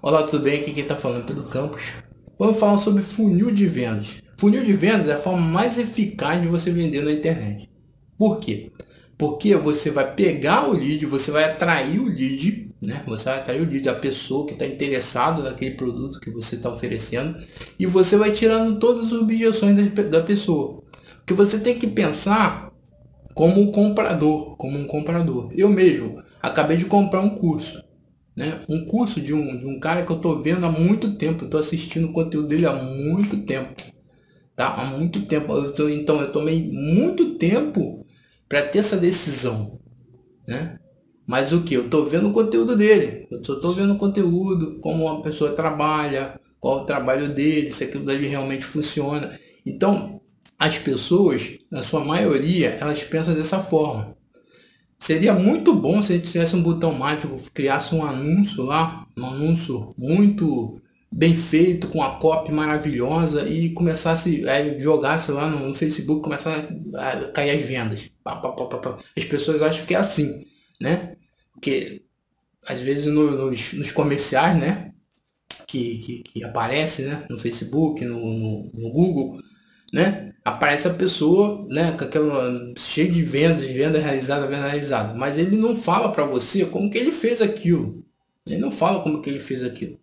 Olá, tudo bem? Aqui quem está falando é Pedro Campos. Vamos falar sobre funil de vendas. Funil de vendas é a forma mais eficaz de você vender na internet. Por quê? Porque você vai pegar o lead, você vai atrair o lead, né? Você vai atrair o lead, a pessoa que está interessado naquele produto que você está oferecendo, e você vai tirando todas as objeções da pessoa. Porque você tem que pensar como um comprador, como um comprador. Eu mesmo acabei de comprar um curso né? Um curso de um, de um cara que eu tô vendo há muito tempo, eu tô assistindo o conteúdo dele há muito tempo, tá? Há muito tempo. Eu tô, então eu tomei muito tempo para ter essa decisão, né? Mas o que? Eu tô vendo o conteúdo dele. Eu só tô vendo o conteúdo, como a pessoa trabalha, qual o trabalho dele, se aquilo dali realmente funciona. Então, as pessoas, na sua maioria, elas pensam dessa forma. Seria muito bom se a gente tivesse um botão mágico, criasse um anúncio lá, um anúncio muito bem feito, com a copy maravilhosa e começasse, é, jogasse lá no, no Facebook, começasse a, cair as vendas. Pá, pá, pá, as pessoas acham que é assim, né? Porque às vezes no, nos, nos, comerciais, né? Que, que, que, aparece né? no Facebook, no, no, no Google, né? Aparece a pessoa, né, com aquela cheio de vendas, venda realizada, venda realizada, mas ele não fala para você como que ele fez aquilo. Ele não fala como que ele fez aquilo.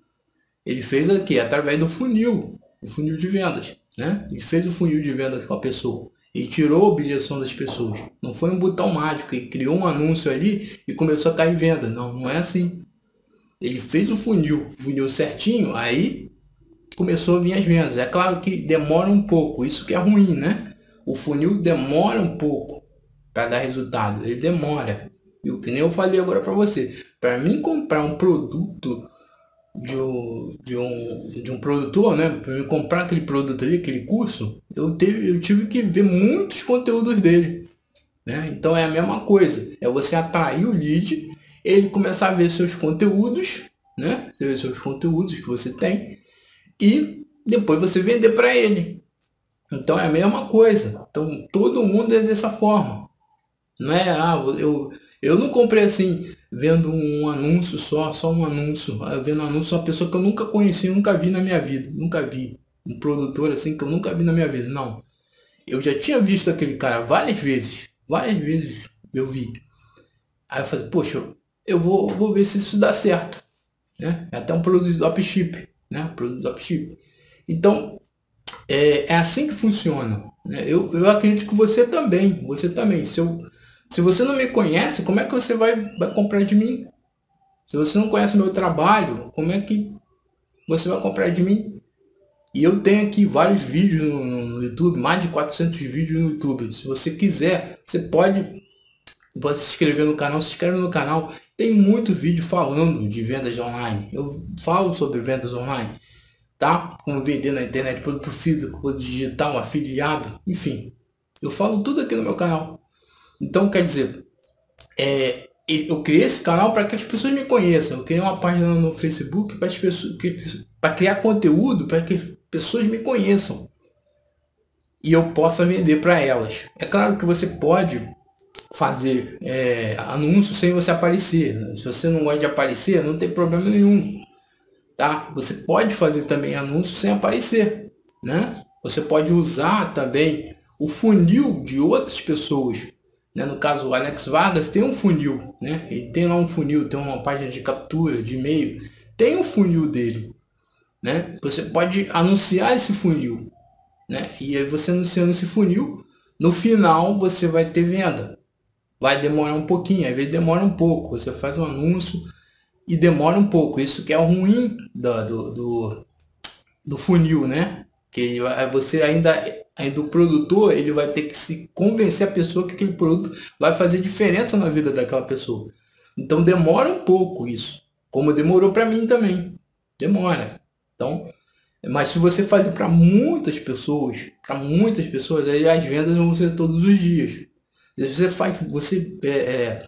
Ele fez aqui através do funil, o funil de vendas, né? Ele fez o funil de vendas com a pessoa. E tirou a objeção das pessoas. Não foi um botão mágico e criou um anúncio ali e começou a cair venda. Não, não é assim. Ele fez o funil, funil certinho, aí começou a vir as vendas. É claro que demora um pouco, isso que é ruim, né? O funil demora um pouco para dar resultado, ele demora. E o que nem eu falei agora para você, para mim comprar um produto de um, de um, de um produtor, né? Para mim comprar aquele produto ali, aquele curso, eu, teve, eu tive que ver muitos conteúdos dele. Né? Então é a mesma coisa, é você atrair o lead, ele começar a ver seus conteúdos, né? Seus conteúdos que você tem, e depois você vender para ele. Então é a mesma coisa. Então todo mundo é dessa forma. Não é, ah, eu, eu não comprei assim, vendo um anúncio só, só um anúncio, ah, vendo anúncio uma pessoa que eu nunca conheci, nunca vi na minha vida, nunca vi. Um produtor assim que eu nunca vi na minha vida, não. Eu já tinha visto aquele cara várias vezes, várias vezes eu vi. Aí eu falei, poxa, eu vou, vou ver se isso dá certo. Né? É até um produto do dropship né? Produto dropship. Então, é, é assim que funciona. Né? Eu, eu acredito que você também, você também. Se, eu, se você não me conhece, como é que você vai, vai comprar de mim? Se você não conhece meu trabalho, como é que você vai comprar de mim? E eu tenho aqui vários vídeos no, no YouTube, mais de 400 vídeos no YouTube. Se você quiser, você pode, pode se inscrever no canal, se inscreve no canal tem muito vídeo falando de vendas online. Eu falo sobre vendas online, tá? Como vender na internet, produto físico, produto digital, afiliado, enfim. Eu falo tudo aqui no meu canal. Então, quer dizer, é, eu criei esse canal para que as pessoas me conheçam. Eu criei uma página no Facebook para as pessoas para criar conteúdo para que as pessoas me conheçam e eu possa vender para elas. É claro que você pode fazer é, anúncio sem você aparecer. Se você não gosta de aparecer, não tem problema nenhum. Tá? Você pode fazer também anúncio sem aparecer. Né? Você pode usar também o funil de outras pessoas. Né? No caso, o Alex Vargas tem um funil. Né? Ele tem lá um funil, tem uma página de captura, de e-mail. Tem um funil dele. Né? Você pode anunciar esse funil. Né? E aí você anunciando esse funil, no final você vai ter venda vai demorar um pouquinho, às vezes demora um pouco. Você faz um anúncio e demora um pouco. Isso que é o ruim do, do, do, do funil, né? Que você ainda, ainda o produtor, ele vai ter que se convencer a pessoa que aquele produto vai fazer diferença na vida daquela pessoa. Então demora um pouco isso. Como demorou para mim também. Demora. Então, mas se você fazer para muitas pessoas, para muitas pessoas, aí as vendas vão ser todos os dias. Você faz, você, é, é,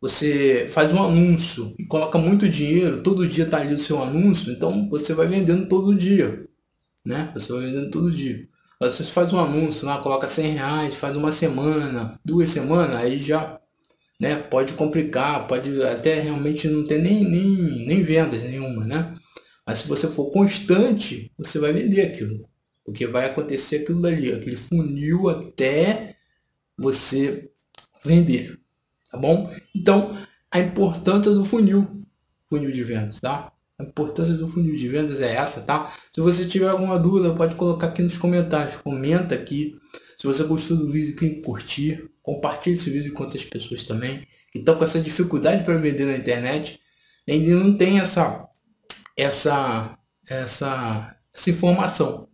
você faz um anúncio e coloca muito dinheiro, todo dia tá ali o seu anúncio, então você vai vendendo todo dia. Né? Você vai vendendo todo dia. Você faz um anúncio lá, coloca 100 reais, faz uma semana, duas semanas, aí já né, pode complicar, pode até realmente não ter nem, nem, nem vendas nenhuma, né? Mas se você for constante, você vai vender aquilo. Porque vai acontecer aquilo dali, aquele funil até você vender. Tá bom? Então, a importância do funil, funil de vendas, tá? A importância do funil de vendas é essa, tá? Se você tiver alguma dúvida, pode colocar aqui nos comentários. Comenta aqui. Se você gostou do vídeo, clique em curtir. Compartilhe esse vídeo com outras pessoas também. Que estão com essa dificuldade para vender na internet. E não tem essa, essa, essa, essa informação,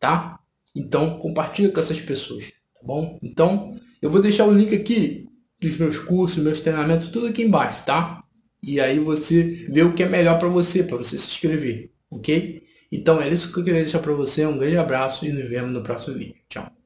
tá? Então, compartilhe com essas pessoas, tá bom? Então, eu vou deixar o link aqui dos meus cursos, meus treinamentos, tudo aqui embaixo, tá? E aí você vê o que é melhor para você, para você se inscrever, ok? Então é isso que eu queria deixar para você. Um grande abraço e nos vemos no próximo vídeo. Tchau.